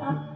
啊